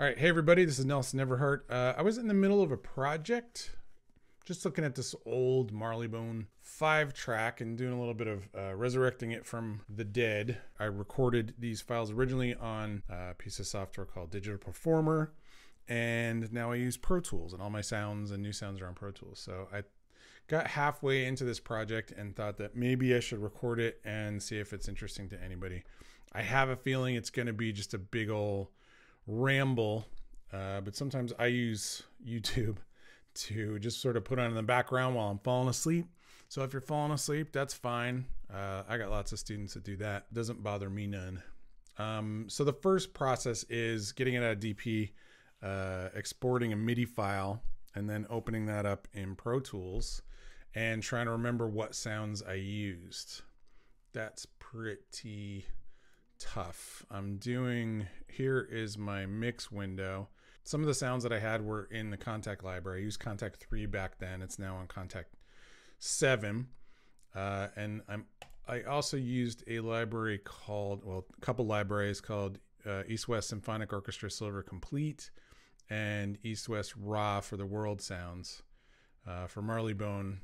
All right, hey everybody, this is Nelson Everhart. Uh, I was in the middle of a project, just looking at this old Marleybone five track and doing a little bit of uh, resurrecting it from the dead. I recorded these files originally on a piece of software called Digital Performer, and now I use Pro Tools, and all my sounds and new sounds are on Pro Tools. So I got halfway into this project and thought that maybe I should record it and see if it's interesting to anybody. I have a feeling it's going to be just a big old ramble, uh, but sometimes I use YouTube to just sort of put on in the background while I'm falling asleep. So if you're falling asleep, that's fine. Uh, I got lots of students that do that. Doesn't bother me none. Um, so the first process is getting it out of DP, uh, exporting a MIDI file, and then opening that up in Pro Tools and trying to remember what sounds I used. That's pretty tough. I'm doing, here is my mix window. Some of the sounds that I had were in the Kontakt library. I used Kontakt 3 back then. It's now on Kontakt 7. Uh, and I'm, I also used a library called, well, a couple libraries called uh, East West Symphonic Orchestra Silver Complete and East West Raw for the world sounds. Uh, for Marleybone,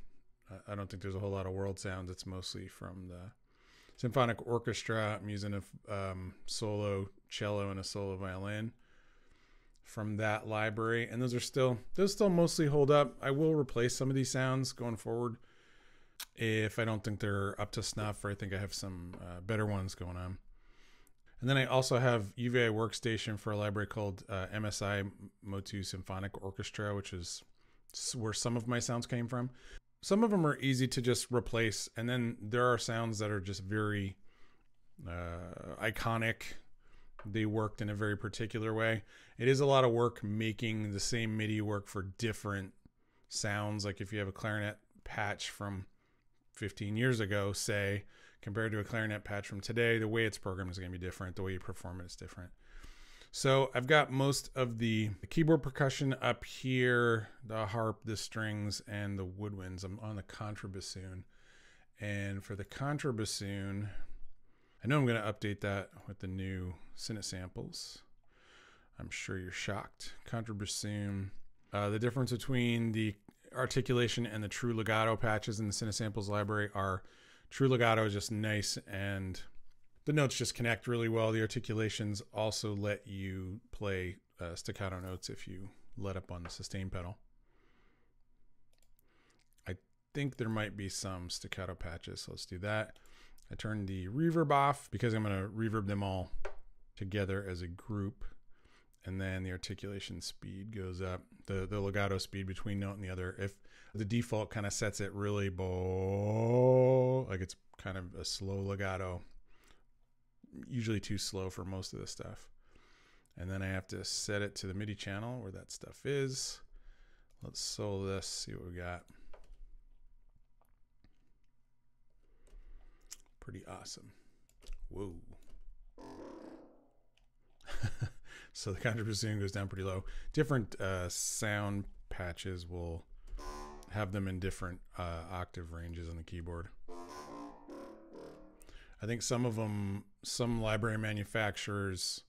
I don't think there's a whole lot of world sounds. It's mostly from the symphonic orchestra. I'm using a um, solo cello and a solo violin from that library, and those are still those still mostly hold up. I will replace some of these sounds going forward if I don't think they're up to snuff, or I think I have some uh, better ones going on. And then I also have UVI workstation for a library called uh, MSI Motu Symphonic Orchestra, which is where some of my sounds came from some of them are easy to just replace, and then there are sounds that are just very uh, iconic. They worked in a very particular way. It is a lot of work making the same MIDI work for different sounds. Like if you have a clarinet patch from 15 years ago, say, compared to a clarinet patch from today, the way it's programmed is going to be different. The way you perform it is different. So I've got most of the keyboard percussion up here, the harp, the strings, and the woodwinds. I'm on the contrabassoon. And for the contrabassoon, I know I'm going to update that with the new Cinesamples. I'm sure you're shocked. Contrabassoon, uh, the difference between the articulation and the true legato patches in the Cinesamples library are true legato is just nice and the notes just connect really well. The articulations also let you play uh, staccato notes if you let up on the sustain pedal. I think there might be some staccato patches, so let's do that. I turn the reverb off because I'm going to reverb them all together as a group. And then the articulation speed goes up, the, the legato speed between note and the other. If the default kind of sets it really bow, like it's kind of a slow legato usually too slow for most of the stuff. And then I have to set it to the MIDI channel where that stuff is. Let's solo this, see what we got. Pretty awesome. Whoa. so the contrabassoon goes down pretty low. Different uh, sound patches will have them in different uh, octave ranges on the keyboard. I think some of them, some library manufacturers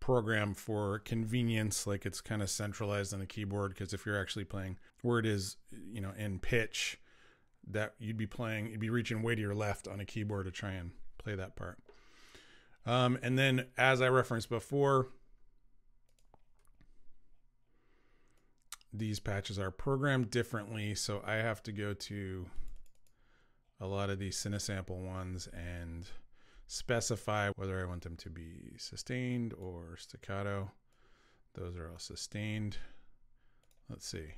program for convenience, like it's kind of centralized on the keyboard. Because if you're actually playing where it is, you know, in pitch, that you'd be playing, you'd be reaching way to your left on a keyboard to try and play that part. Um, and then, as I referenced before, these patches are programmed differently. So I have to go to a lot of these Cinesample ones and specify whether I want them to be sustained or staccato. Those are all sustained. Let's see.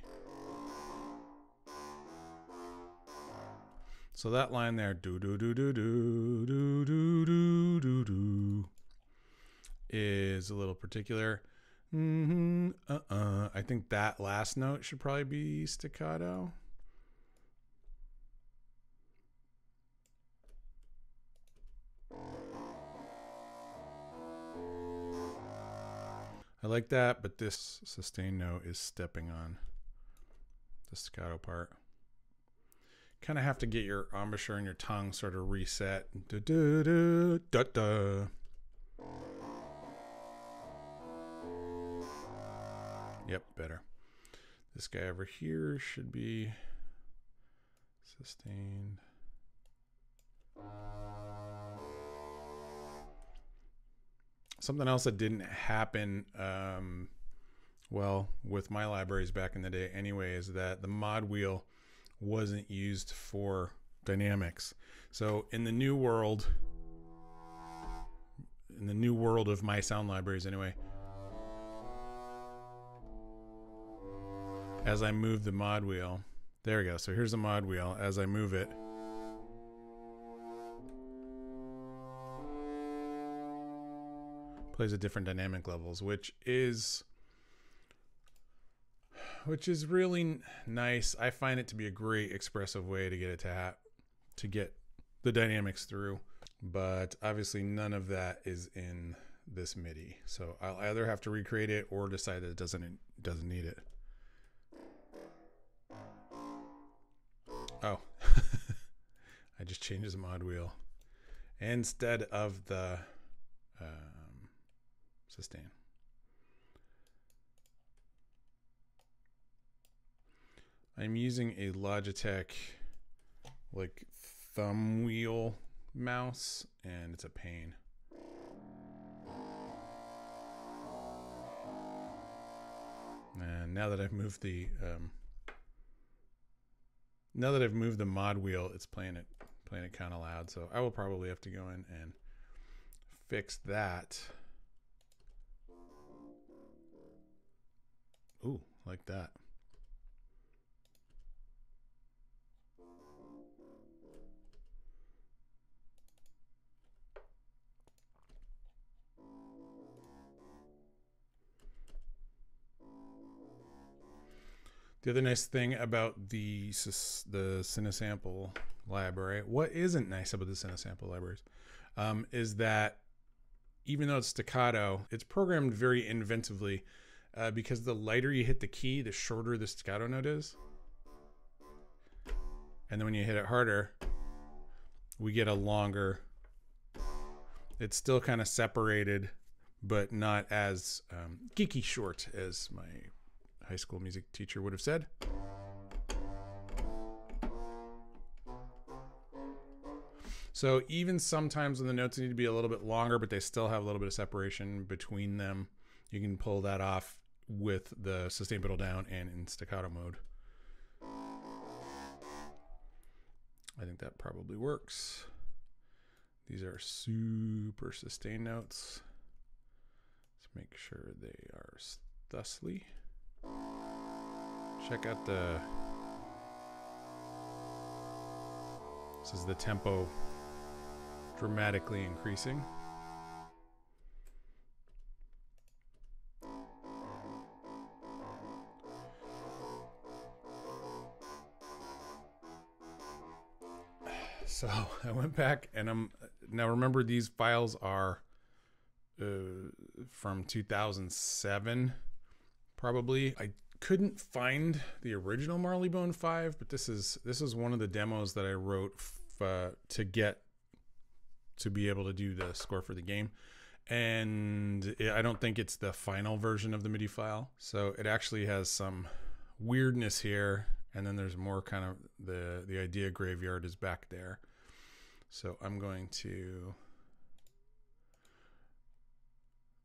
So that line there, do do do do do do do do do do, is a little particular. Mm-hmm, uh-uh. I think that last note should probably be staccato. I like that, but this sustain note is stepping on the staccato part. Kind of have to get your embouchure and your tongue sort of reset. Da, da, da, da, da. Yep, better. This guy over here should be sustained. Something else that didn't happen, um, well, with my libraries back in the day anyway, is that the mod wheel wasn't used for dynamics. So in the new world, in the new world of my sound libraries anyway, as I move the mod wheel, there we go. So here's the mod wheel. As I move it, plays at different dynamic levels, which is which is really nice. I find it to be a great expressive way to get it to ha- to get the dynamics through. But obviously, none of that is in this MIDI. So I'll either have to recreate it or decide that it doesn't it doesn't need it. Oh, I just changed the mod wheel instead of the um, sustain. I'm using a Logitech like thumb wheel mouse and it's a pain. And now that I've moved the um, now that I've moved the mod wheel, it's playing it playing it kind of loud. So I will probably have to go in and fix that. Ooh, like that. The other nice thing about the the Cinesample library, what isn't nice about the Cinesample libraries, um, is that even though it's staccato, it's programmed very inventively uh, because the lighter you hit the key, the shorter the staccato note is. And then when you hit it harder, we get a longer. It's still kind of separated, but not as um, geeky short as my high school music teacher would have said. So even sometimes when the notes need to be a little bit longer, but they still have a little bit of separation between them, you can pull that off with the sustain pedal down and in staccato mode. I think that probably works. These are super sustained notes. Let's make sure they are thusly. Check out the. This is the tempo dramatically increasing. So I went back and I'm now remember these files are uh, from 2007 probably. I couldn't find the original Marleybone 5, but this is this is one of the demos that I wrote uh, to get to be able to do the score for the game. And it, I don't think it's the final version of the MIDI file. So it actually has some weirdness here and then there's more kind of the the idea graveyard is back there. So I'm going to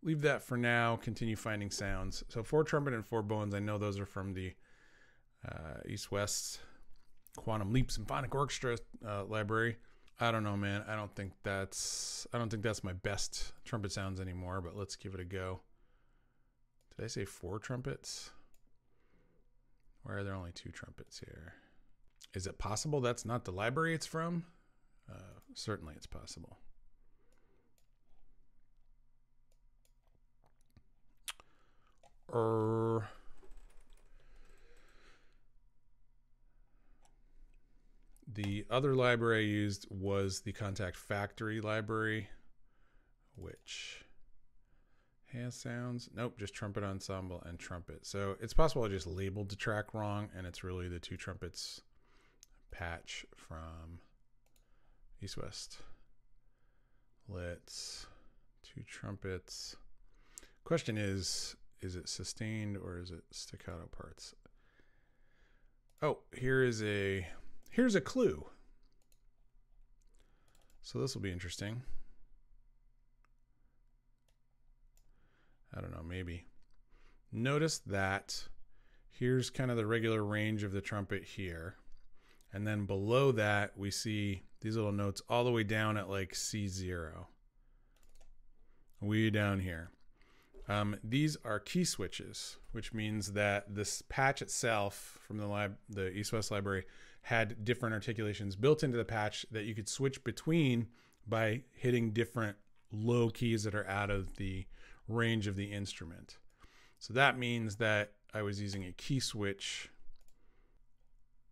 leave that for now. Continue finding sounds. So four trumpet and four bones. I know those are from the uh, East West Quantum Leap Symphonic Orchestra uh, library. I don't know, man. I don't think that's I don't think that's my best trumpet sounds anymore. But let's give it a go. Did I say four trumpets? Why are there only two trumpets here? Is it possible that's not the library it's from? Uh, certainly, it's possible. Er, the other library I used was the Kontakt Factory library, which has sounds. Nope, just trumpet ensemble and trumpet. So it's possible I just labeled the track wrong, and it's really the two trumpets patch from East West. Let's two trumpets. Question is, is it sustained or is it staccato parts? Oh, here is a here's a clue. So this will be interesting. I don't know, maybe. Notice that here's kind of the regular range of the trumpet here. And then below that, we see these little notes all the way down at like C0. Way down here. Um, these are key switches, which means that this patch itself from the lab, the East West Library, had different articulations built into the patch that you could switch between by hitting different low keys that are out of the range of the instrument. So that means that I was using a key switch.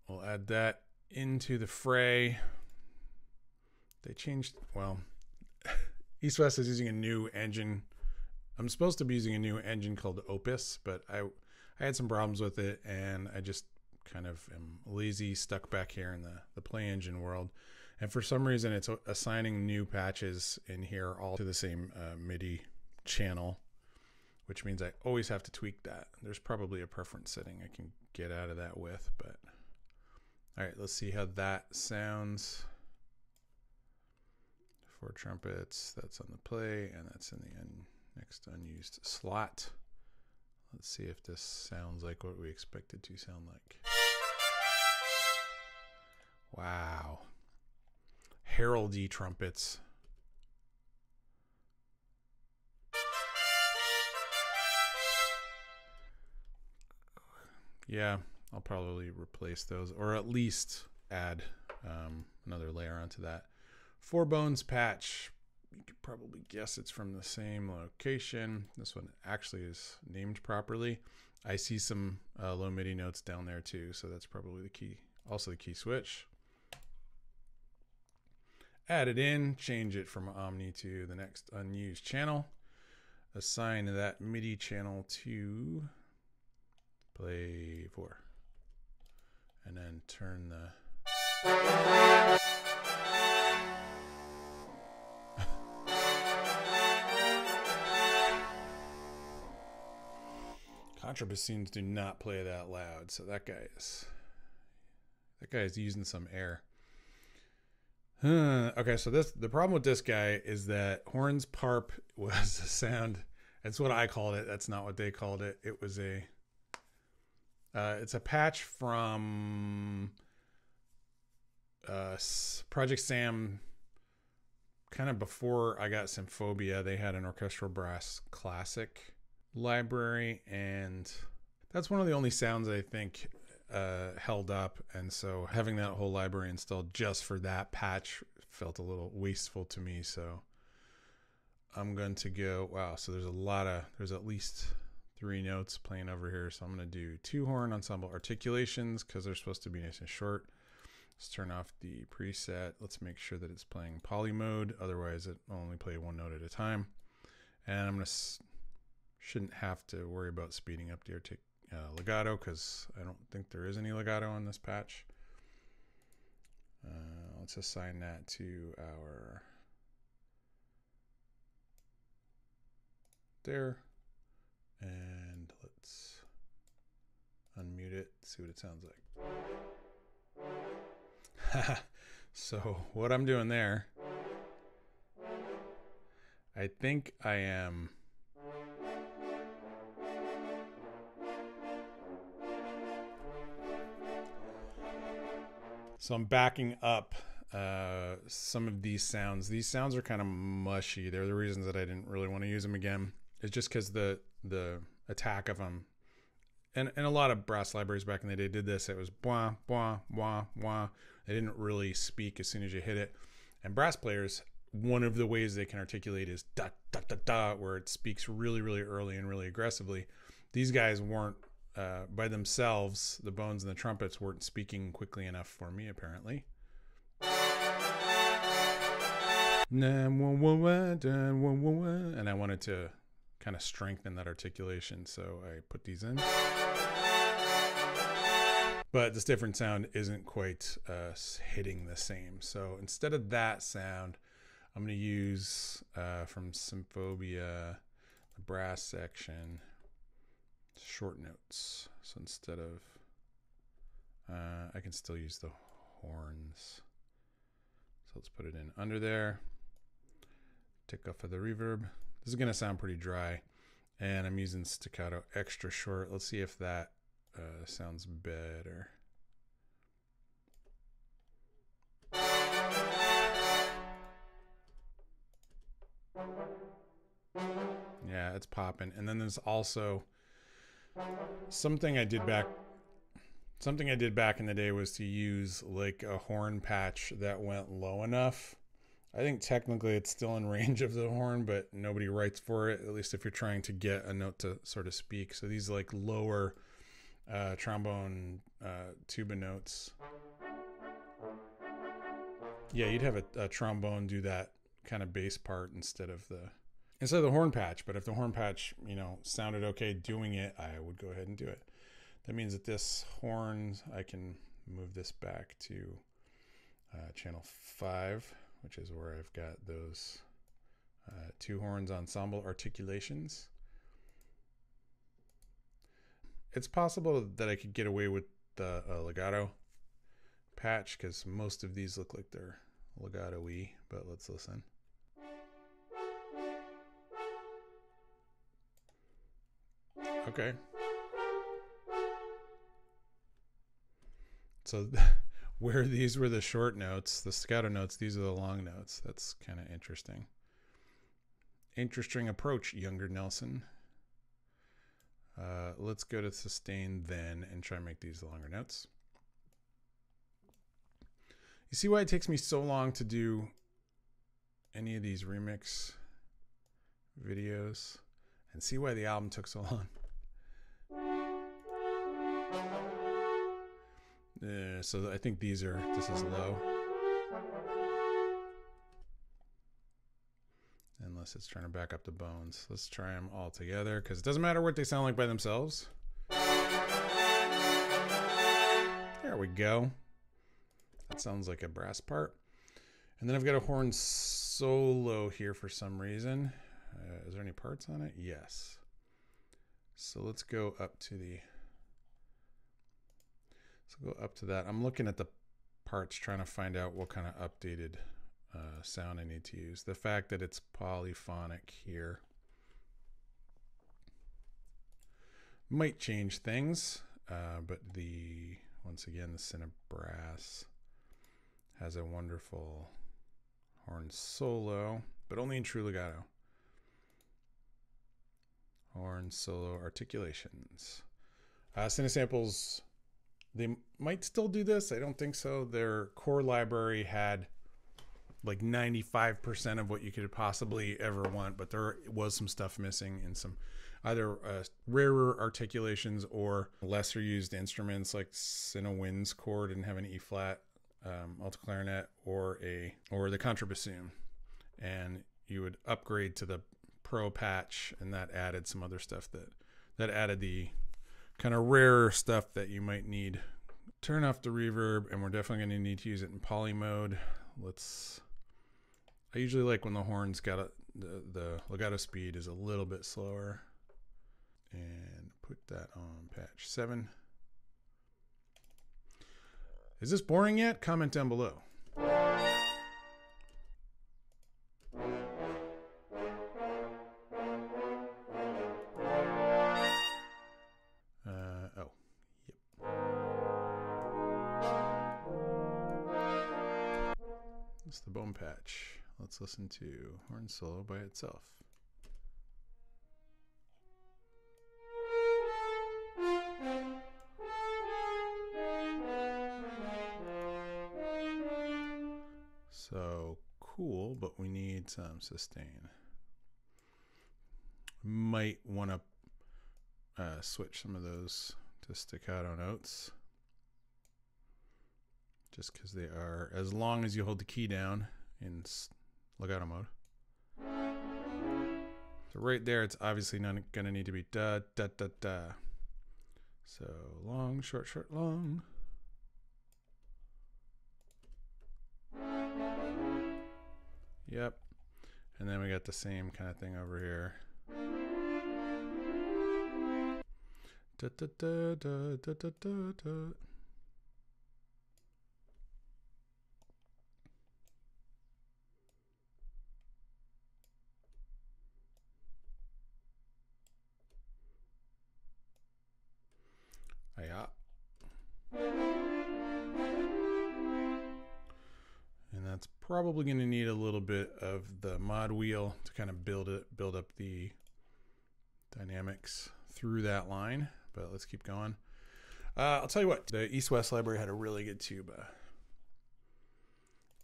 We'll add that into the fray. They changed, well, East West is using a new engine I'm supposed to be using a new engine called Opus, but I I had some problems with it, and I just kind of am lazy, stuck back here in the the play engine world. And for some reason, it's assigning new patches in here all to the same uh, MIDI channel, which means I always have to tweak that. There's probably a preference setting I can get out of that with, but all right, let's see how that sounds. Four trumpets, that's on the play, and that's in the end. Next unused slot. Let's see if this sounds like what we expected to sound like. Wow. Heraldy trumpets. Yeah, I'll probably replace those or at least add um, another layer onto that. Four bones patch you could probably guess it's from the same location. This one actually is named properly. I see some uh, low MIDI notes down there too, so that's probably the key. Also the key switch. Add it in, change it from Omni to the next unused channel. Assign that MIDI channel to play four. And then turn the Contrabassoons do not play that loud, so that guy is that guy is using some air. Okay, so this the problem with this guy is that horns parp was a sound. That's what I called it. That's not what they called it. It was a uh, it's a patch from uh, Project Sam kind of before I got Symphobia, they had an orchestral brass classic library, and that's one of the only sounds I think uh, held up. And so having that whole library installed just for that patch felt a little wasteful to me. So I'm going to go. Wow. So there's a lot of, there's at least three notes playing over here. So I'm going to do two horn ensemble articulations because they're supposed to be nice and short. Let's turn off the preset. Let's make sure that it's playing poly mode. Otherwise, it only play one note at a time. And I'm going to Shouldn't have to worry about speeding up the artic uh, legato because I don't think there is any legato on this patch. Uh, let's assign that to our there and let's unmute it see what it sounds like so what I'm doing there I think I am So I'm backing up uh, some of these sounds. These sounds are kind of mushy. They're the reasons that I didn't really want to use them again. It's just because the the attack of them, and and a lot of brass libraries back in the day did this. It was blah blah blah blah. They didn't really speak as soon as you hit it. And brass players, one of the ways they can articulate is da da da da, where it speaks really really early and really aggressively. These guys weren't uh, by themselves, the bones and the trumpets weren't speaking quickly enough for me, apparently. And I wanted to kind of strengthen that articulation, so I put these in. But this different sound isn't quite uh, hitting the same. So instead of that sound, I'm going to use uh, from Symphobia, the brass section. short notes. So instead of, uh, I can still use the horns. So let's put it in under there. Take off of the reverb. This is going to sound pretty dry. And I'm using staccato extra short. Let's see if that uh, sounds better. Yeah, it's popping. And then there's also something I did back something I did back in the day was to use like a horn patch that went low enough. I think technically it's still in range of the horn, but nobody writes for it, at least if you're trying to get a note to sort of speak. So these like lower uh, trombone uh, tuba notes. Yeah, you'd have a, a trombone do that kind of bass part instead of the instead of the horn patch. But if the horn patch, you know, sounded okay doing it, I would go ahead and do it. That means that this horn, I can move this back to uh, channel five, which is where I've got those uh, two horns ensemble articulations. It's possible that I could get away with the uh, legato patch because most of these look like they're legato-y, but let's listen. Okay. So where these were the short notes, the staccato notes, these are the long notes. That's kind of interesting. Interesting approach, younger Nelson. Uh, let's go to sustain then and try and make these longer notes. You see why it takes me so long to do any of these remix videos and see why the album took so long. Uh, so I think these are, this is low. Unless it's trying to back up the bones. Let's try them all together because it doesn't matter what they sound like by themselves. There we go. That sounds like a brass part. And then I've got a horn solo here for some reason. Uh, is there any parts on it? Yes. So let's go up to the so go up to that. I'm looking at the parts trying to find out what kind of updated uh, sound I need to use. The fact that it's polyphonic here might change things, uh, but the once again the Cinebrass has a wonderful horn solo, but only in true legato. Horn solo articulations. Uh, Cinesamples they might still do this. I don't think so. Their core library had like 95% of what you could possibly ever want, but there was some stuff missing in some either uh, rarer articulations or lesser used instruments like Cinewinds chord and have an E flat um, alto clarinet or a or the contrabassoon, and you would upgrade to the Pro patch, and that added some other stuff that that added the kind of rarer stuff that you might need. Turn off the reverb, and we're definitely going to need to use it in poly mode. Let's. I usually like when the horns got a, the the legato speed is a little bit slower, and put that on patch seven. Is this boring yet? Comment down below. Listen to horn solo by itself. So cool, but we need some sustain. Might want to uh, switch some of those to staccato notes just because they are, as long as you hold the key down in legato mode. So right there, it's obviously not to need to be da, da, da, da. So long, short, short, long. Yep. And then we got the same kind of thing over here. Da, da, da, da, da, da, da, probably going to need a little bit of the mod wheel to kind of build it, build up the dynamics through that line. But let's keep going. Uh, I'll tell you what, the East West Library had a really good tuba,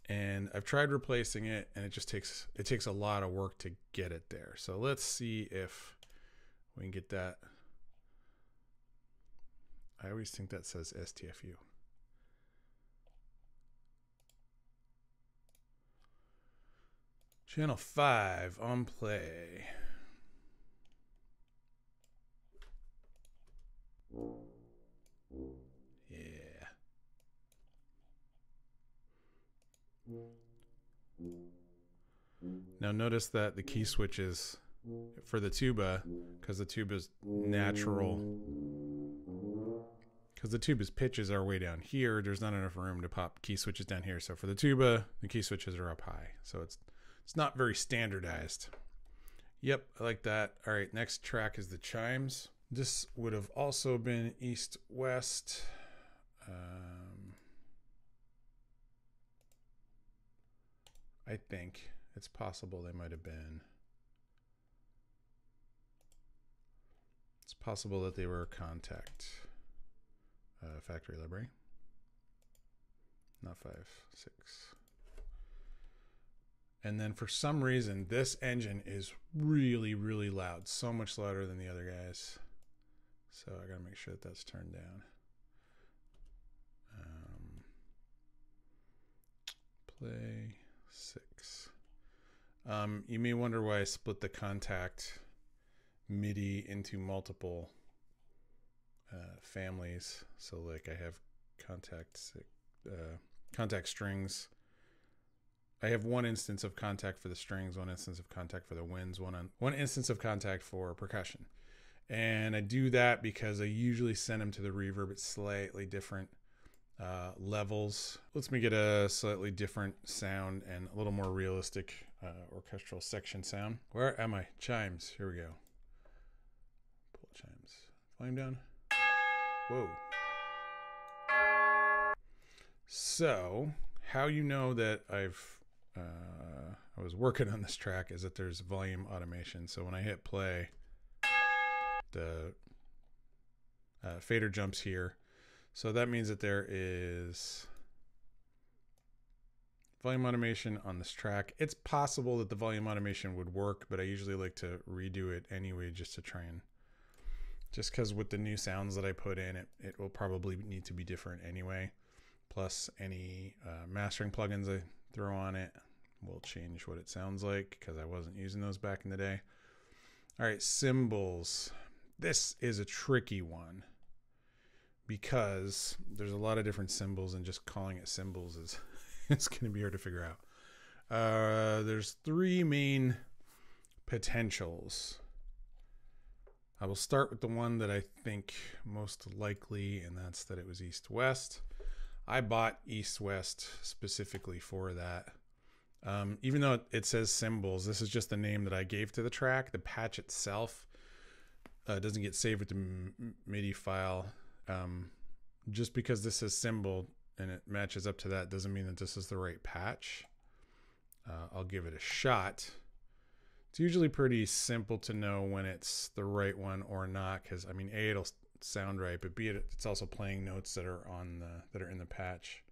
and I've tried replacing it, and it just takes it takes a lot of work to get it there. So let's see if we can get that. I always think that says STFU. Channel 5 on play. Yeah. Now notice that the key switches for the tuba, because the tuba is natural, because the tuba's pitches are way down here, there's not enough room to pop key switches down here. So for the tuba, the key switches are up high. So it's it's not very standardized. Yep, I like that. All right, next track is the chimes. This would have also been east west. Um, I think it's possible they might have been. It's possible that they were a Kontakt uh, factory library. Not five, six. And then for some reason, this engine is really, really loud. So much louder than the other guys. So I got to make sure that that's turned down. Um, play six. Um, you may wonder why I split the Kontakt MIDI into multiple uh, families. So like I have Kontakt, uh, Kontakt strings. I have one instance of Kontakt for the strings, one instance of Kontakt for the winds, one on, one instance of Kontakt for percussion. And I do that because I usually send them to the reverb at slightly different uh, levels. Lets me get a slightly different sound and a little more realistic uh, orchestral section sound. Where am I? Chimes. Here we go. Pull chimes. Volume down. Whoa. So, how you know that I've uh, I was working on this track is that there's volume automation. So when I hit play, the uh, fader jumps here. So that means that there is volume automation on this track. It's possible that the volume automation would work, but I usually like to redo it anyway just to try and just because with the new sounds that I put in, it, it will probably need to be different anyway. Plus any uh, mastering plugins I throw on it will change what it sounds like because I wasn't using those back in the day. All right, cymbals. This is a tricky one because there's a lot of different cymbals and just calling it cymbals is it's going to be hard to figure out. Uh, there's three main potentials. I will start with the one that I think most likely, and that's that it was east west. I bought east west specifically for that. Um, even though it says cymbals, this is just the name that I gave to the track. The patch itself uh, doesn't get saved with the MIDI file. Um, just because this says cymbal and it matches up to that doesn't mean that this is the right patch. Uh, I'll give it a shot. It's usually pretty simple to know when it's the right one or not, because I mean, a it'll sound right, but b it's also playing notes that are on the that are in the patch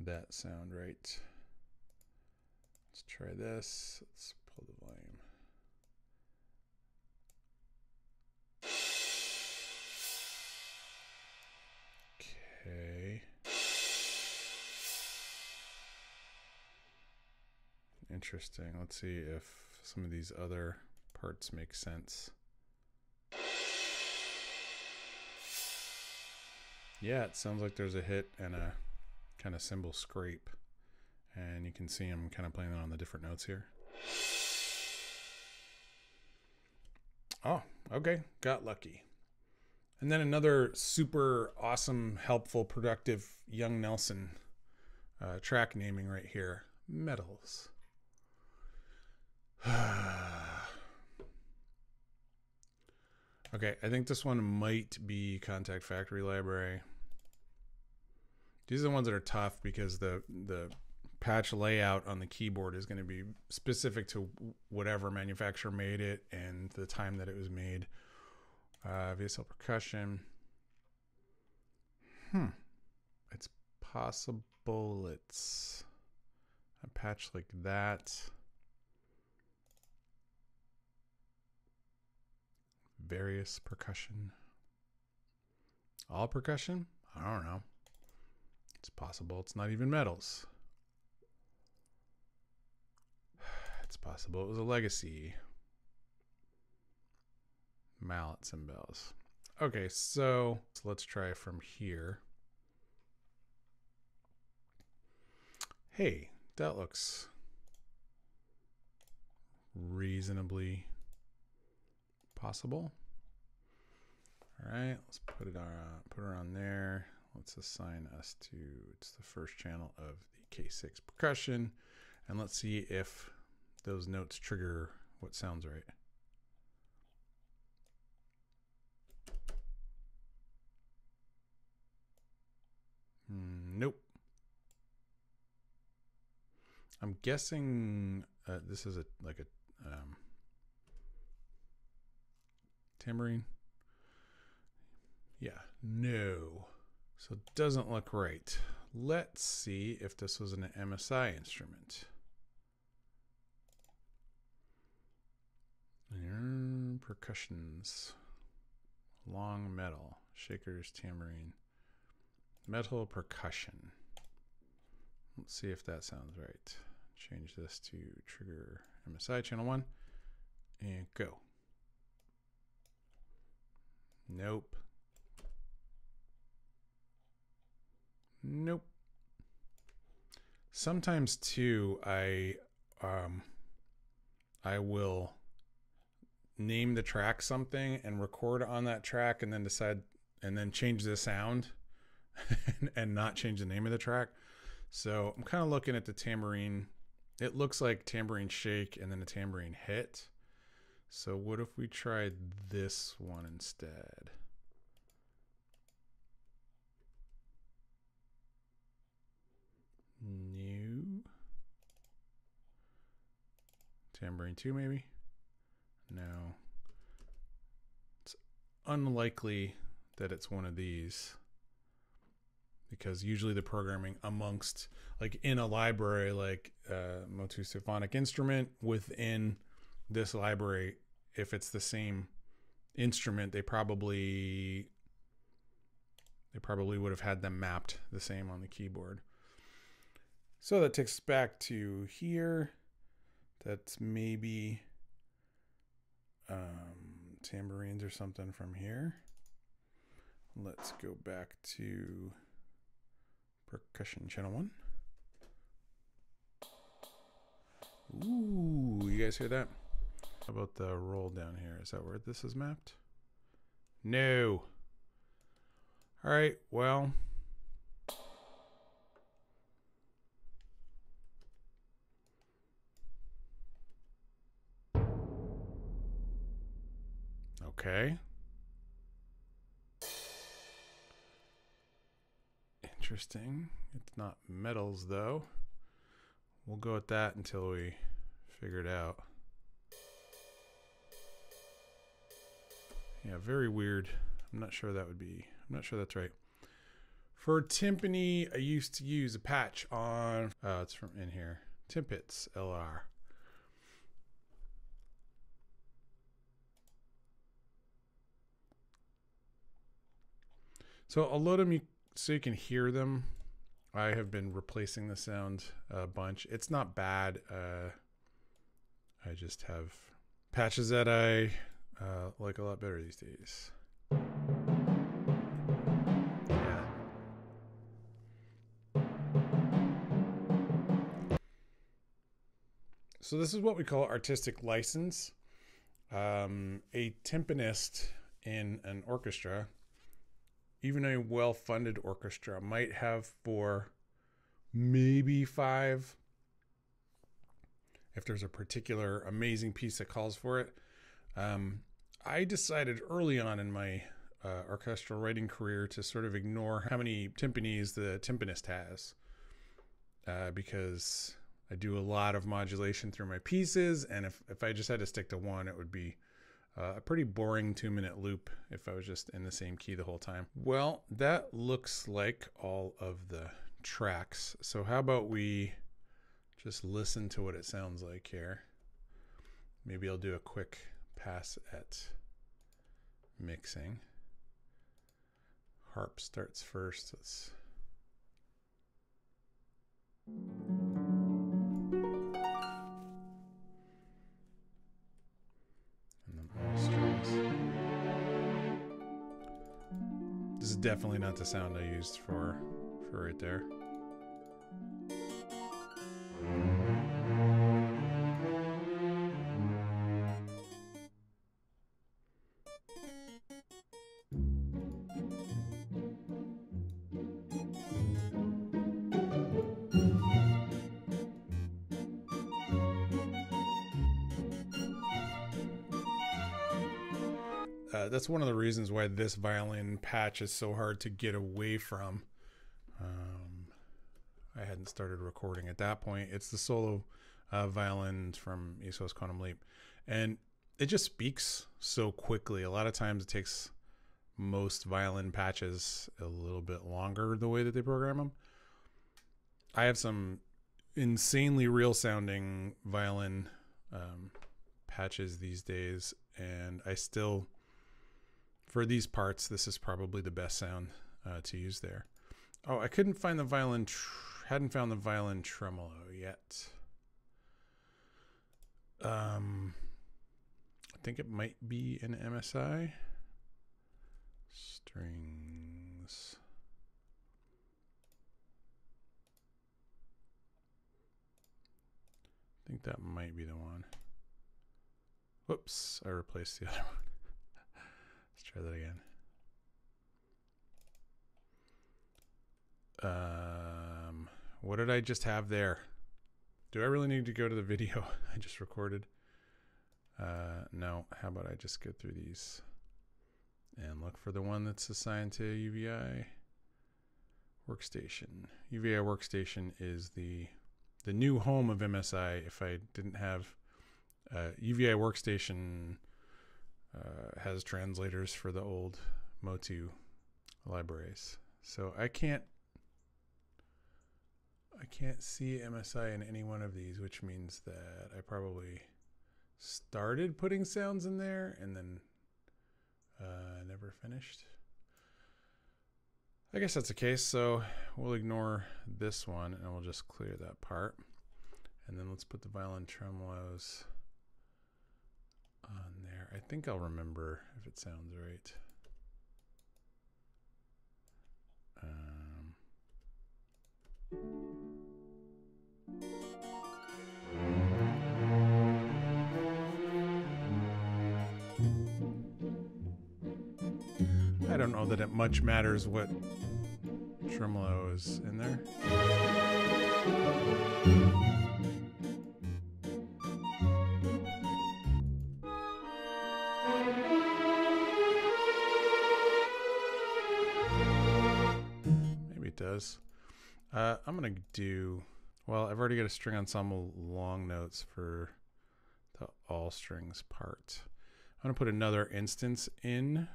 that sound right. Let's try this. Let's pull the volume. Okay. Interesting. Let's see if some of these other parts make sense. Yeah, it sounds like there's a hit and a kind of cymbal scrape. And you can see I'm kind of playing on the different notes here. Oh, okay. Got lucky. And then another super awesome, helpful, productive young Nelson uh, track naming right here Metals. okay, I think this one might be Kontakt Factory Library. These are the ones that are tough because the the patch layout on the keyboard is going to be specific to whatever manufacturer made it and the time that it was made. Uh, VSL percussion. Hmm. It's possible it's a patch like that. Various percussion. All percussion? I don't know. It's possible it's not even metals. It's possible it was a legacy. Mallets and bells. Okay, so, so let's try from here. Hey, that looks reasonably possible. All right, let's put it on put her on there. Let's assign us to it's the first channel of the K6 percussion, and let's see if those notes trigger what sounds right. Mm, nope. I'm guessing uh, this is a like a um, tambourine. Yeah, no. So it doesn't look right. Let's see if this was an MSI instrument. percussions. Long metal. Shakers, tambourine. Metal percussion. Let's see if that sounds right. Change this to trigger MSI channel 1 and go. Nope. Nope. Sometimes too, I um, I will name the track something and record on that track, and then decide and then change the sound, and not change the name of the track. So I'm kind of looking at the tambourine. It looks like tambourine shake and then a tambourine hit. So what if we tried this one instead? New. Tambourine 2 maybe? No. It's unlikely that it's one of these because usually the programming amongst like in a library like uh, Motu symphonic instrument within this library if it's the same instrument they probably they probably would have had them mapped the same on the keyboard so that takes us back to here. That's maybe um, tambourines or something from here. Let's go back to percussion channel one. Ooh, you guys hear that? How about the roll down here? Is that where this is mapped? No. All right, well, Okay. Interesting. It's not metals though. We'll go with that until we figure it out. Yeah, very weird. I'm not sure that would be, I'm not sure that's right. For timpani, I used to use a patch on, oh, it's from in here, Timpits LR. So I'll load them so you can hear them. I have been replacing the sound a bunch. It's not bad. Uh, I just have patches that I uh, like a lot better these days. So this is what we call artistic license. Um, a timpanist in an orchestra, even a well funded orchestra, might have four, maybe five. If there's a particular amazing piece that calls for it. Um, I decided early on in my uh, orchestral writing career to sort of ignore how many timpanis the timpanist has uh, because I do a lot of modulation through my pieces. And if, if I just had to stick to one, it would be uh, a pretty boring two minute loop if I was just in the same key the whole time. Well, that looks like all of the tracks. So how about we just listen to what it sounds like here. Maybe I'll do a quick pass at mixing. Harp starts 1st definitely not the sound I used for for right there. Uh, that's one of the reasons why this violin patch is so hard to get away from. Um, I hadn't started recording at that point. It's the solo uh, violin from East Quantum Leap, and it just speaks so quickly. A lot of times, it takes most violin patches a little bit longer the way that they program them. I have some insanely real sounding violin um, patches these days, and I still for these parts, this is probably the best sound uh, to use there. Oh, I couldn't find the violin, hadn't found the violin tremolo yet. Um, I think it might be an MSI. Strings. I think that might be the one. Whoops, I replaced the other one. Let's try that again. Um, what did I just have there? Do I really need to go to the video I just recorded? Uh, no. How about I just go through these and look for the one that's assigned to UVI workstation. UVI workstation is the the new home of MSI. If I didn't have uh, UVI workstation uh, has translators for the old Motu libraries. So I can't I can't see MSI in any one of these, which means that I probably started putting sounds in there and then uh, never finished. I guess that's the case, so we'll ignore this one and we'll just clear that part. And then let's put the violin tremolos on. I think I'll remember if it sounds right. Um, I don't know that it much matters what tremolo is in there. Uh, I'm going to do, well, I've already got a string ensemble long notes for the all strings part. I'm going to put another instance in,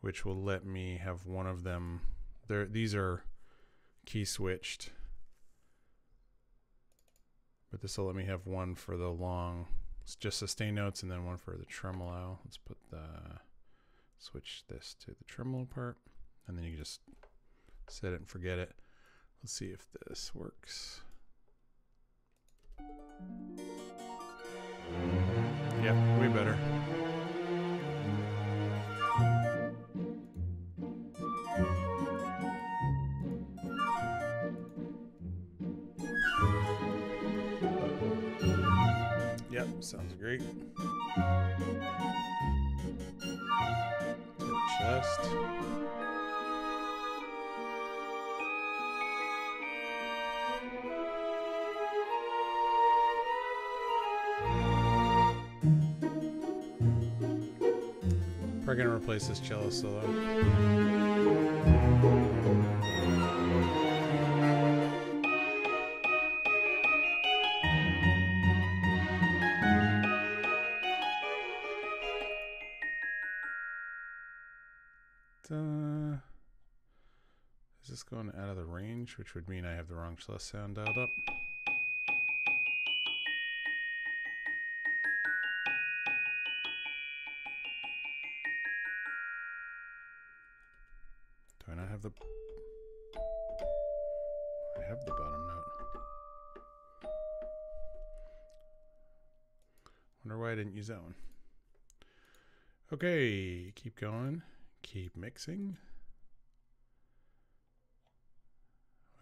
which will let me have one of them. There, These are key switched. But this will let me have one for the long, it's just sustain notes, and then one for the tremolo. Let's put the, switch this to the tremolo part. And then you can just set it and forget it. Let's see if this works. Yeah, way better. Yep, sounds great. chest. Probably gonna replace this cello solo. Is this going out of the range, which would mean I have the wrong cello sound dialed up? Wonder why I didn't use that one. Okay, keep going. Keep mixing.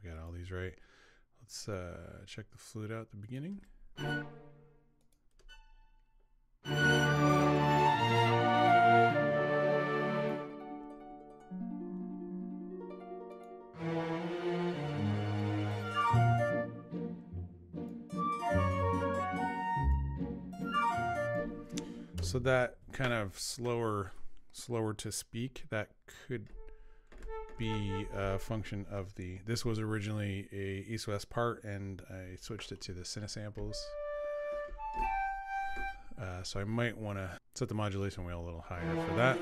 We got all these right. Let's uh, check the flute out at the beginning. That kind of slower slower to speak that could be a function of the this was originally a EastWest part and I switched it to the Cinesamples. Uh, so I might want to set the modulation wheel a little higher for that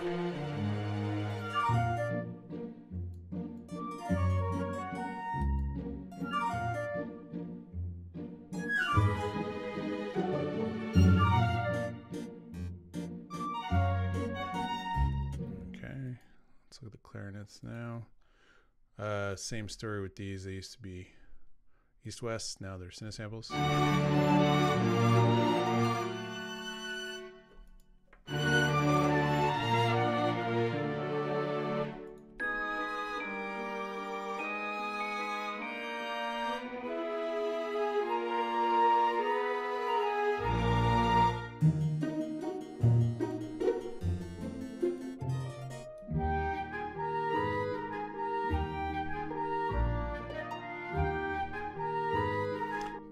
same story with these. They used to be EastWest. Now they're Cinesamples.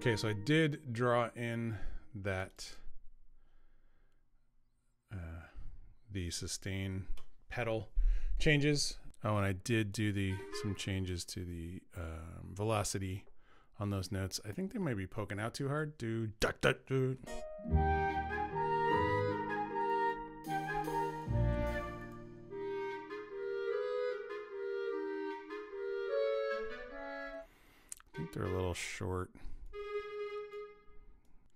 Okay, so I did draw in that uh, the sustain pedal changes. Oh, and I did do the some changes to the um, velocity on those notes. I think they might be poking out too hard. Do duck duck do. I think they're a little short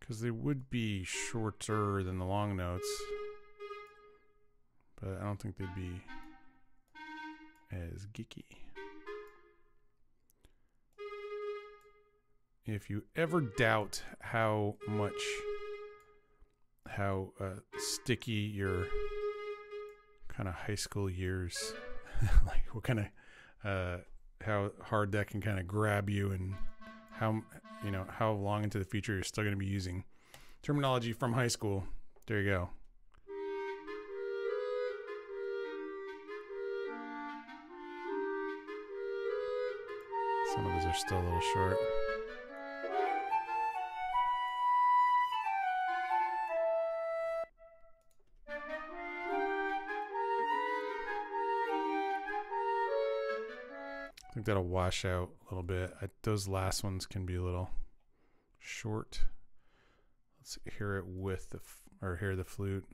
because they would be shorter than the long notes, but I don't think they'd be as geeky. If you ever doubt how much, how uh, sticky your kind of high school years, like what kind of, uh, how hard that can kind of grab you and how you know how long into the future you're still going to be using terminology from high school. There you go. Some of those are still a little short. Think that'll wash out a little bit. I, those last ones can be a little short. Let's hear it with the or hear the flute.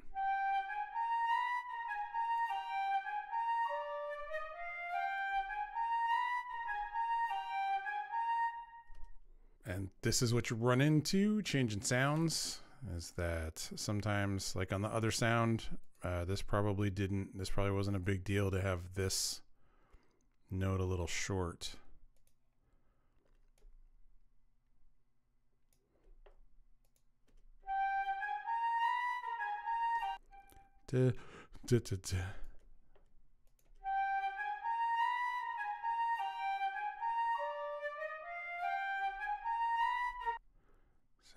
And this is what you run into changing sounds is that sometimes like on the other sound uh, this probably didn't this probably wasn't a big deal to have this note a little short. Da, da, da, da.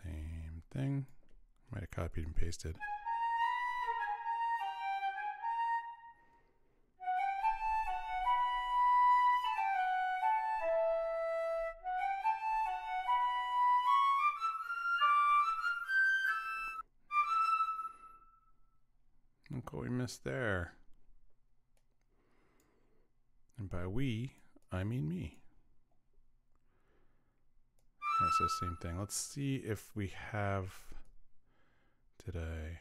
Same thing. Might have copied and pasted. Missed there. And by we, I mean me. Okay, so same thing. Let's see if we have. Did I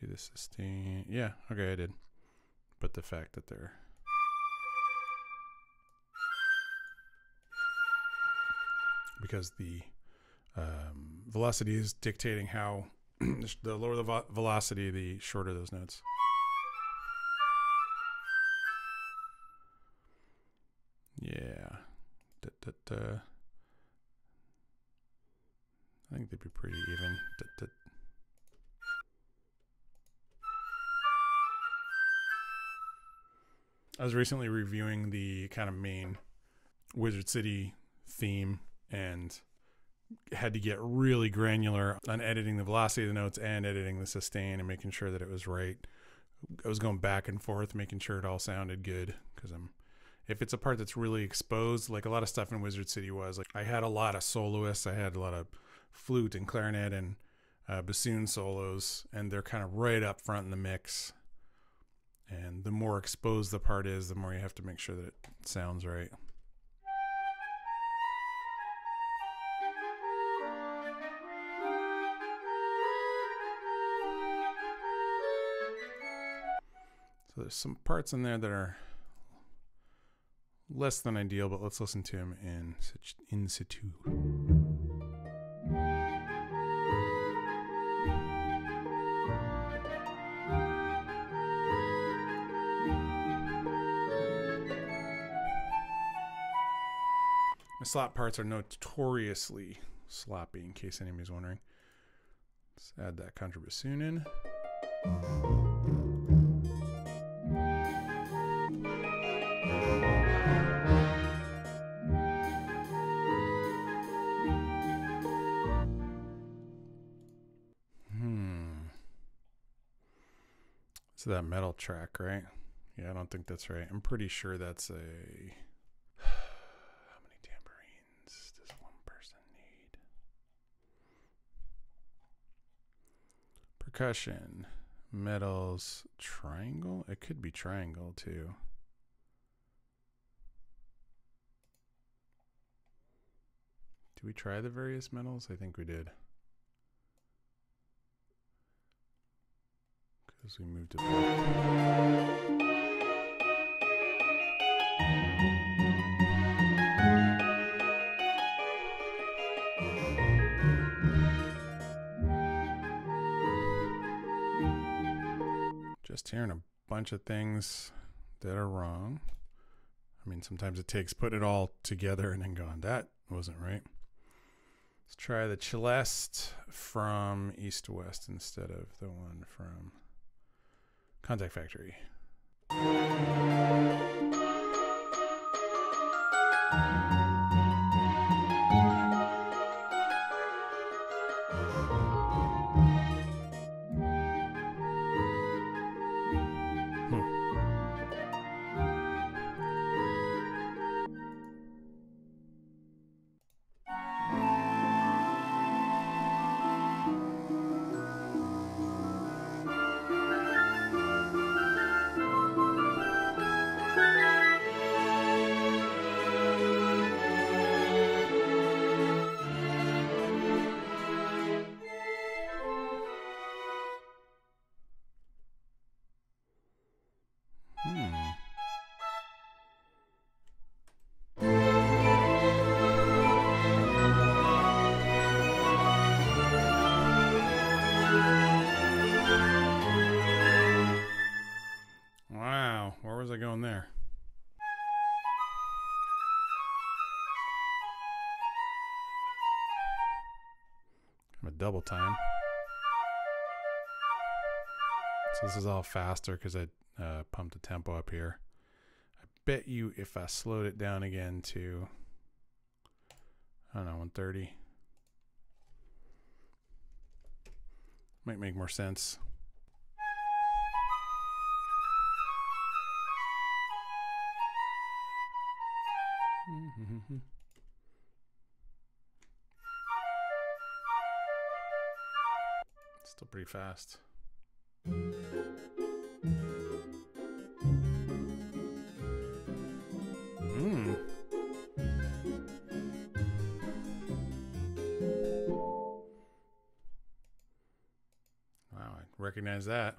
do the sustain? Yeah, okay, I did. But the fact that they're. Because the um, velocity is dictating how the lower the vo velocity, the shorter those notes. Yeah. Da, da, da. I think they'd be pretty even. I was recently reviewing the kind of main Wizard City theme and had to get really granular on editing the velocity of the notes and editing the sustain and making sure that it was right. I was going back and forth, making sure it all sounded good because I'm. If it's a part that's really exposed, like a lot of stuff in Wizard City was, like I had a lot of soloists, I had a lot of flute and clarinet and uh, bassoon solos, and they're kind of right up front in the mix. And the more exposed the part is, the more you have to make sure that it sounds right. So there's some parts in there that are less than ideal, but let's listen to him in in situ. My slap parts are notoriously sloppy, in case anybody's wondering. Let's add that contrabassoon in. That metal track, right? Yeah, I don't think that's right. I'm pretty sure that's a. How many tambourines does one person need? Percussion, metals, triangle. It could be triangle too. Did we try the various metals? I think we did. As we. Just hearing a bunch of things that are wrong. I mean, sometimes it takes putting it all together and then going, that wasn't right. Let's try the celeste from east to west instead of the one from Kontakt Factory. Double time. So this is all faster because I uh, pumped the tempo up here. I bet you if I slowed it down again to, I don't know, 130, might make more sense. Fast. Hmm. Wow, I recognize that.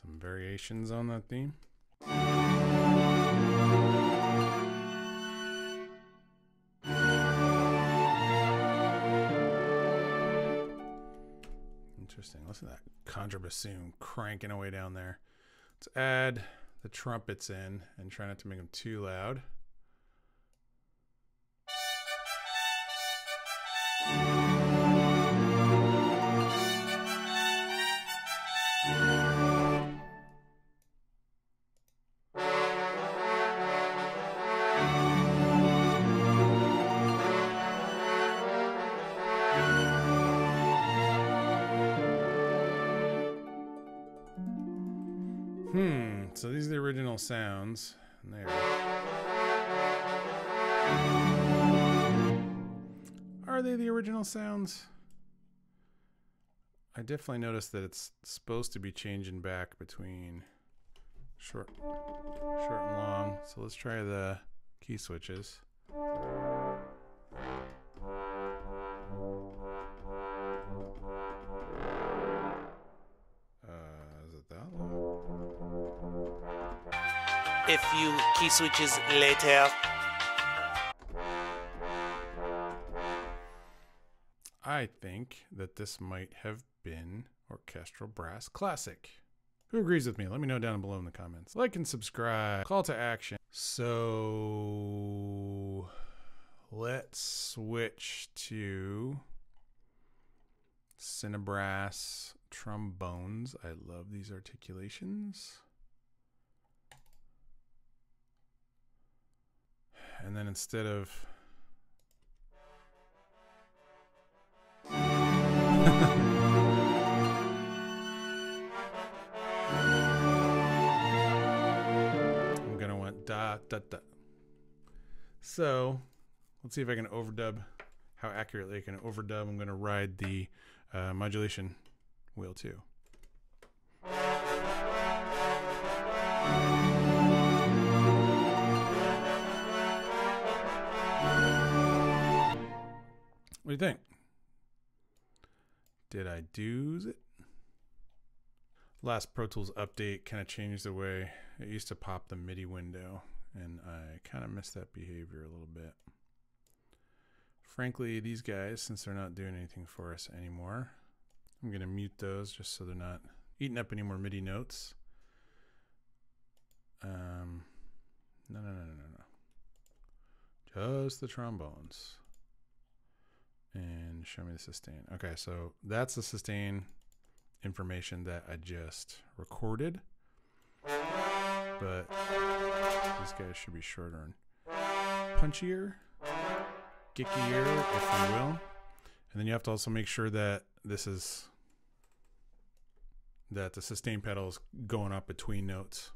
Some variations on that theme. Interesting. Listen to that contrabassoon cranking away down there. Let's add the trumpets in and try not to make them too loud. Sounds. There. Are they the original sounds? I definitely noticed that it's supposed to be changing back between short, short and long. So let's try the key switches. A few key switches later. I think that this might have been Orchestral Brass Classic. Who agrees with me? Let me know down below in the comments. Like and subscribe. Call to action. So let's switch to Cinebrass trombones. I love these articulations. And then instead of I'm gonna want da da da. So let's see if I can overdub. How accurately I can overdub. I'm gonna ride the uh, modulation wheel too. Think? Did I do it? Last Pro Tools update kind of changed the way it used to pop the MIDI window, and I kind of missed that behavior a little bit. Frankly, these guys, since they're not doing anything for us anymore, I'm going to mute those just so they're not eating up any more MIDI notes. Um, no, no, no, no, no, no. Just the trombones. And show me the sustain. Okay, so that's the sustain information that I just recorded. But these guys should be shorter and punchier, gickier, if you will. And then you have to also make sure that this is that the sustain pedal is going up between notes.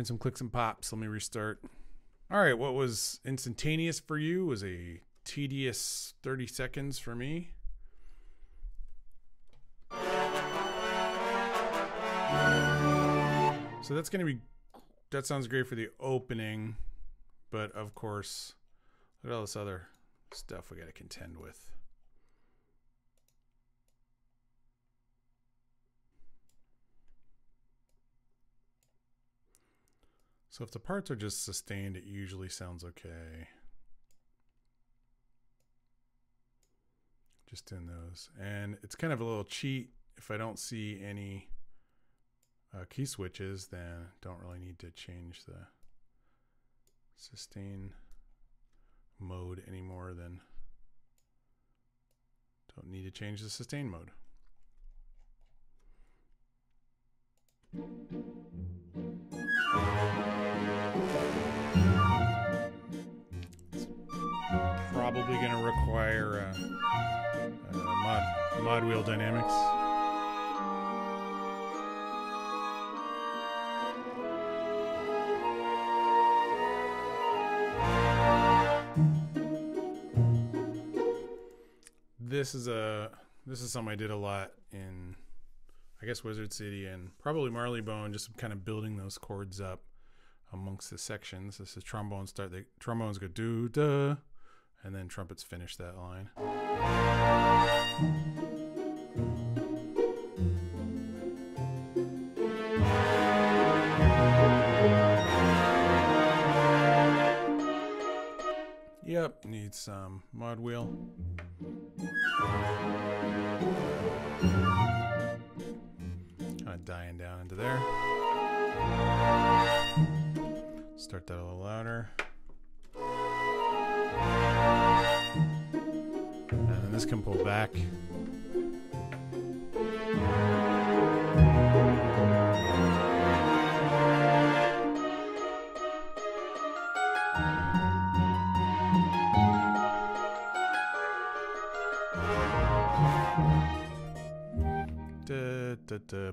Hearing some clicks and pops. Let me restart. All right, what was instantaneous for you was a tedious 30 seconds for me. So that's going to be, that sounds great for the opening, but of course, look at all this other stuff we got to contend with. So if the parts are just sustained, it usually sounds okay. just doing those. And it's kind of a little cheat. If I don't see any uh, key switches, then don't really need to change the sustain mode any more than don't need to change the sustain mode. Probably going to require uh, uh, mod mod wheel dynamics. This is a this is something I did a lot in I guess Wizard City and probably Marleybone, just kind of building those chords up amongst the sections. This is trombone start. The trombones go do da, and then trumpets finish that line. Yep, need some mod wheel. Kind of dying down into there. Start that a little louder. And this can pull back. Da, da, da,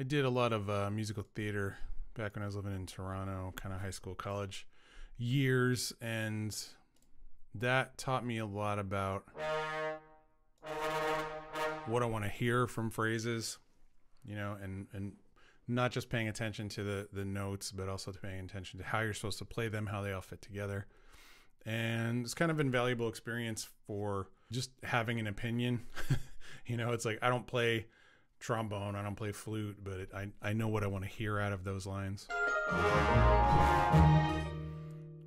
I did a lot of uh, musical theater back when I was living in Toronto, kind of high school, college years, and that taught me a lot about what I want to hear from phrases, you know, and and not just paying attention to the the notes, but also paying attention to how you're supposed to play them, how they all fit together. And it's kind of invaluable experience for just having an opinion. you know, it's like I don't play trombone, I don't play flute, but it, I I know what I want to hear out of those lines.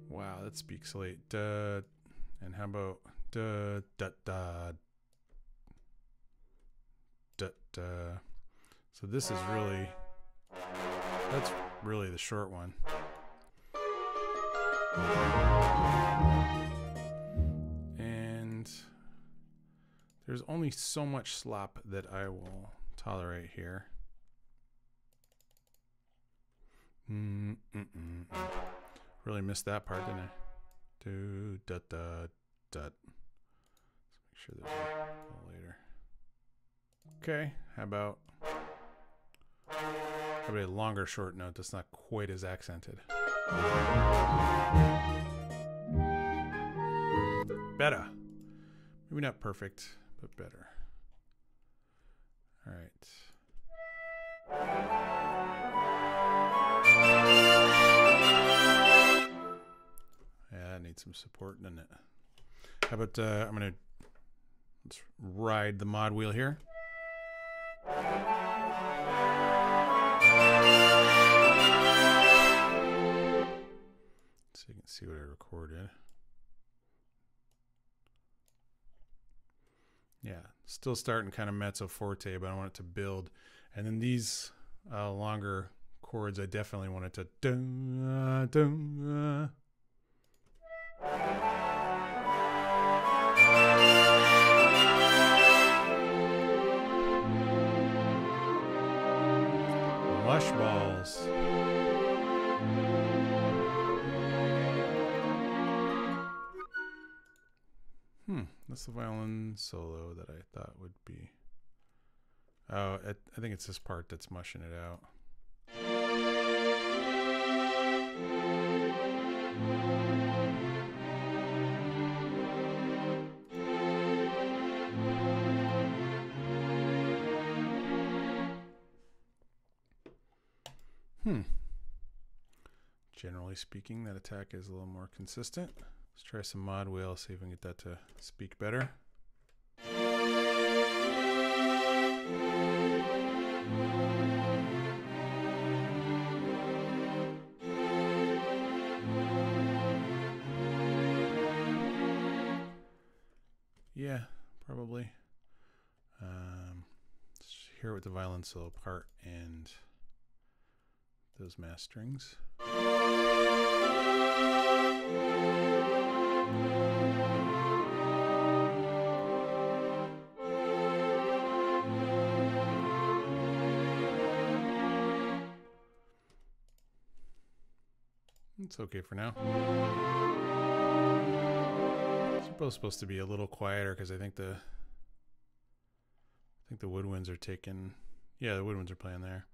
Wow, that speaks late. And how about da da da da da. So this is really that's really the short one. And there's only so much slop that I will tolerate here. Mm -mm -mm. Really missed that part, didn't I? Do da da da. Let's make sure there's a later. Okay, how about about a longer short note that's not quite as accented? Better. Maybe not perfect, but better. All right. Yeah, I need some support, doesn't it? How about uh, I'm gonna let's ride the mod wheel here. So you can see what I recorded. Yeah, still starting kind of mezzo forte, but I want it to build. And then these uh, longer chords, I definitely want it to. Dun, dun, Lush balls. That's the violin solo that I thought would be. Oh, I, I think it's this part that's mushing it out. Hmm. Generally speaking, that attack is a little more consistent. Let's try some mod wheel, see if we can get that to speak better. Yeah, probably. Um, here with the violin solo part and those mass strings. It's okay for now. It's supposed to be a little quieter because I think the I think the woodwinds are taking yeah, the woodwinds are playing there.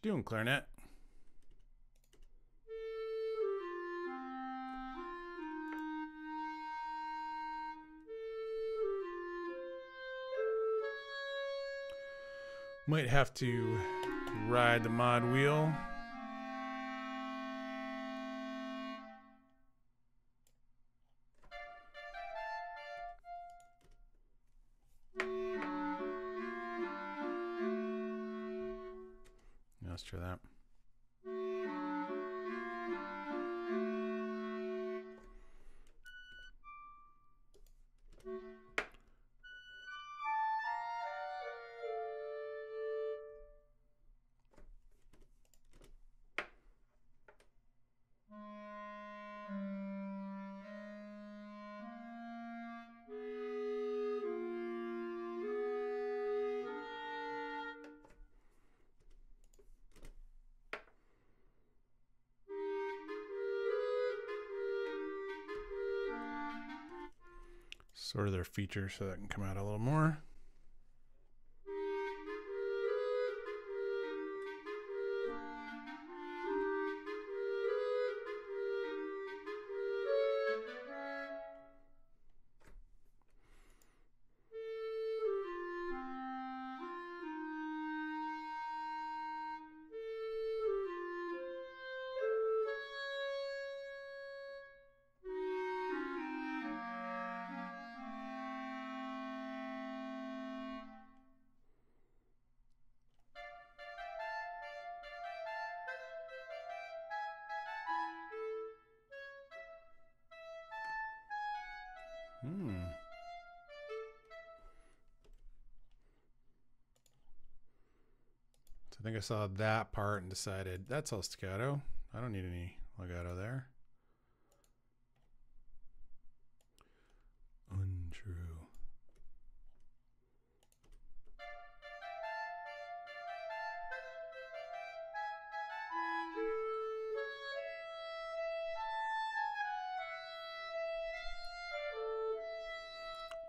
You doing, clarinet? Might have to ride the mod wheel. Feature so that can come out a little more. I saw that part and decided that's all staccato. I don't need any legato there. Untrue.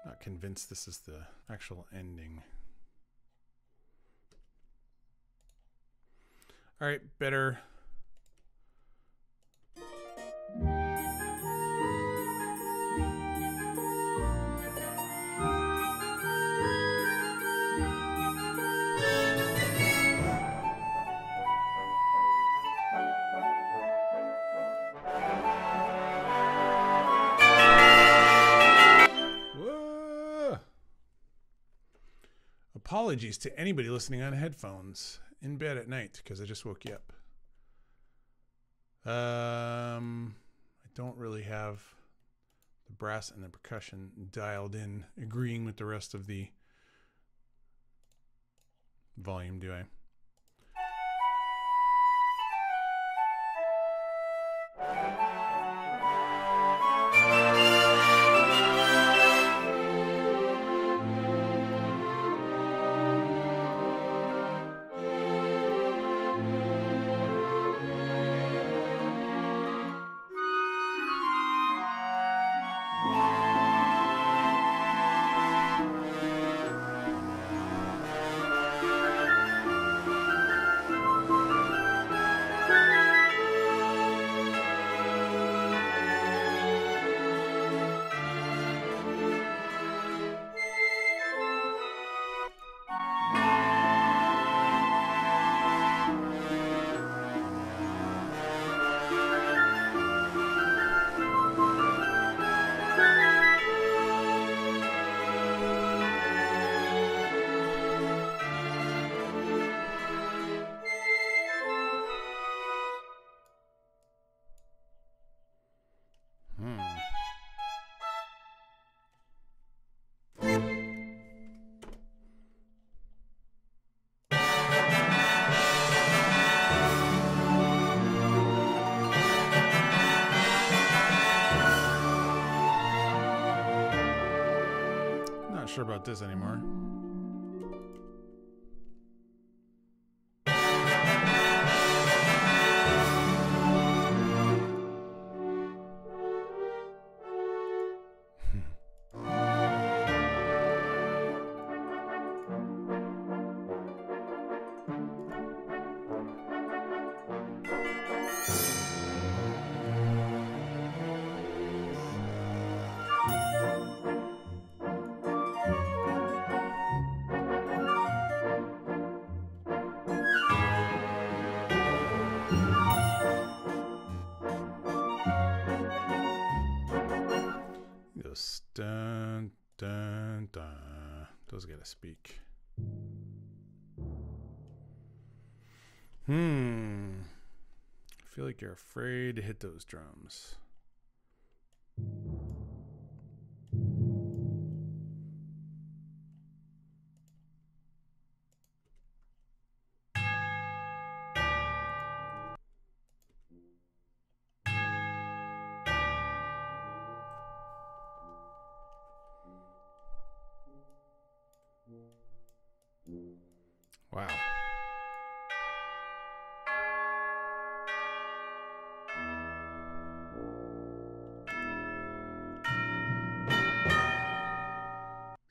Not convinced this is the actual ending. All right, better. Apologies to anybody listening on headphones in bed at night because I just woke you up. Um, I don't really have the brass and the percussion dialed in, agreeing with the rest of the volume, do I? Sure about this anymore. Afraid to hit those drums.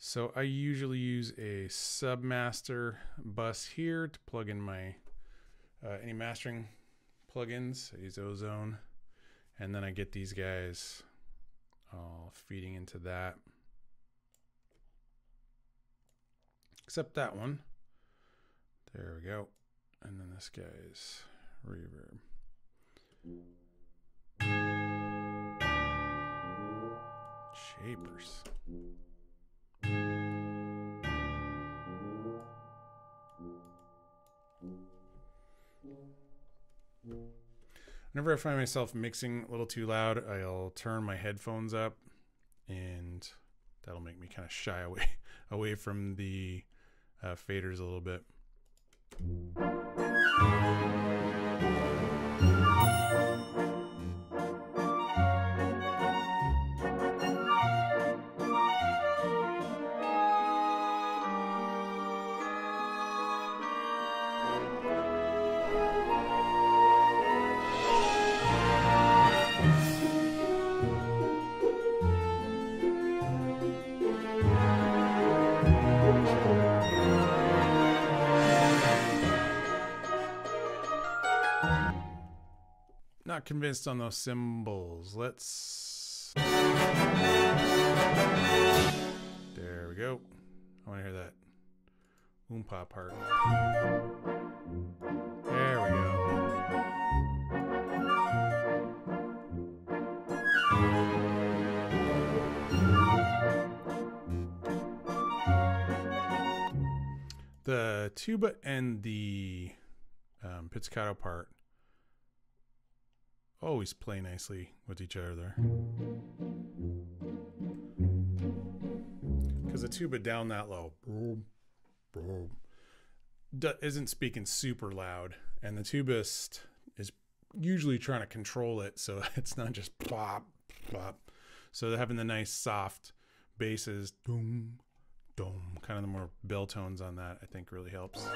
So I usually use a Submaster bus here to plug in my uh, any mastering plugins. I use Ozone, and then I get these guys all feeding into that. Except that one. There we go. And then this guy's reverb. Shapers. Whenever I find myself mixing a little too loud, I'll turn my headphones up and that'll make me kind of shy away away from the uh, faders a little bit. Convinced on those cymbals. Let's. There we go. I want to hear that oompa part. There we go. The tuba and the um, pizzicato part always play nicely with each other there. Because the tuba down that low boom, boom, isn't speaking super loud, and the tubist is usually trying to control it so it's not just plop, plop. So having the nice soft basses, doom, doom, kind of the more bell tones on that, I think really helps.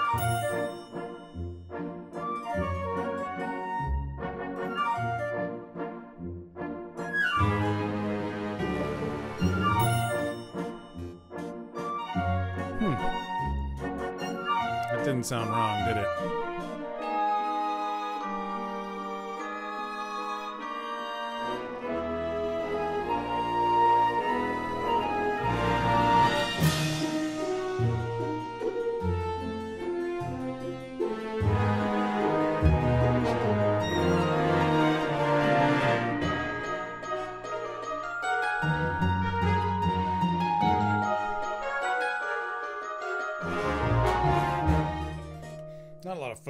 Didn't sound wrong, did it?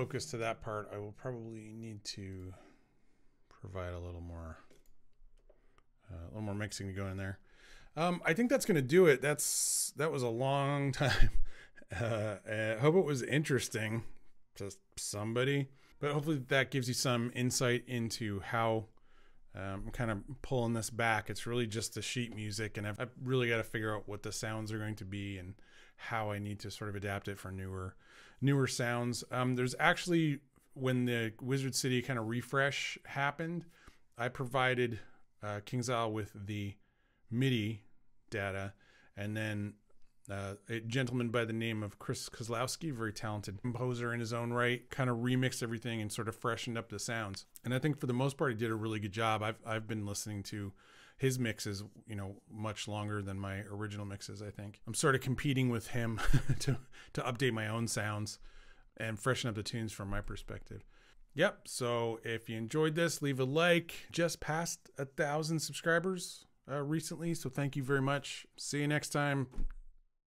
Focus to that part. I will probably need to provide a little more, uh, a little more mixing to go in there. Um, I think that's going to do it. That's that was a long time. Uh, I hope it was interesting to somebody, but hopefully that gives you some insight into how Um, I'm kind of pulling this back. It's really just the sheet music, and I've, I've really got to figure out what the sounds are going to be and how I need to sort of adapt it for newer newer sounds. Um, there's actually when the Wizard City kind of refresh happened, I provided uh, with the MIDI data, and then uh, a gentleman by the name of Chris Kozlowski, very talented composer in his own right, kind of remixed everything and sort of freshened up the sounds. And I think for the most part, he did a really good job. I've I've been listening to his mixes, you know, much longer than my original mixes. I think I'm sort of competing with him to to update my own sounds and freshen up the tunes from my perspective. Yep. So if you enjoyed this, leave a like. Just passed a thousand subscribers uh, recently, so thank you very much. See you next time.